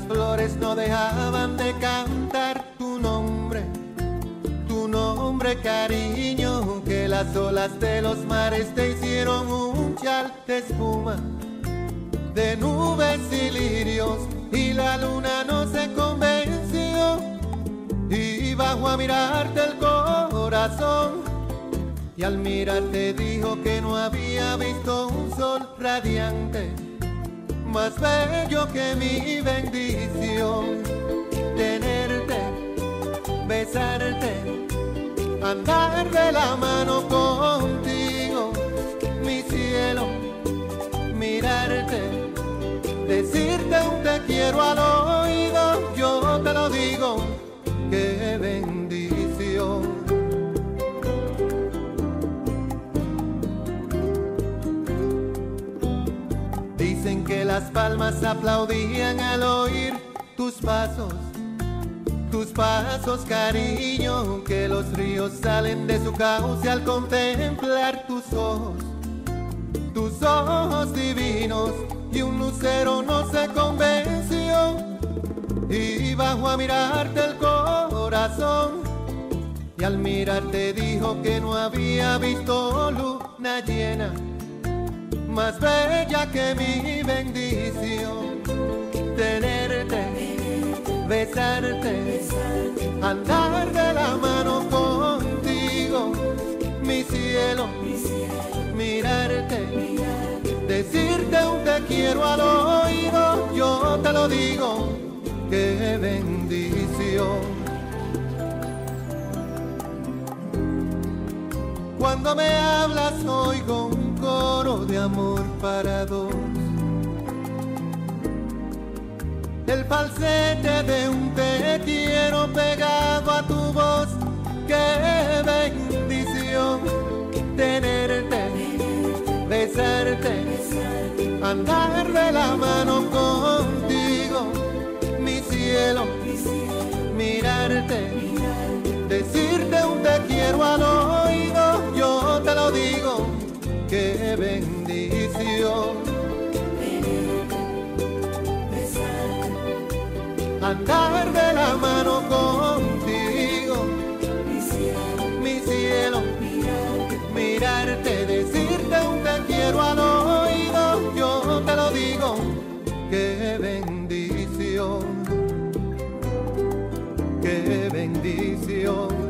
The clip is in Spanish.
flores no dejaban de cantar tu nombre, tu nombre cariño, que las olas de los mares te hicieron un chal de espuma, de nubes y lirios, y la luna no se convenció, y bajo a mirarte el corazón. Y al mirarte dijo que no había visto un sol radiante más bello que mi bendición. Tenerte, besarte, andar de la mano contigo, mi cielo, mirarte, decirte un te quiero al oído, las palmas aplaudían al oír tus pasos, tus pasos cariño, que los ríos salen de su cauce al contemplar tus ojos, tus ojos divinos, y un lucero no se convenció, y bajo a mirarte el corazón, y al mirarte dijo que no había visto luna llena más bella que mi bendición. Tenerte, besarte, andar de la mano contigo, mi cielo, mirarte, decirte un te quiero al oído, yo te lo digo, qué bendición. Cuando me hablas oigo coro de amor para dos. El falsete de un te quiero pegado a tu voz. Qué bendición tenerte, besarte, andar de la mano contigo, Andar de la mano contigo, mi cielo, mirarte, decirte un te quiero al oído, yo te lo digo, qué bendición, qué bendición.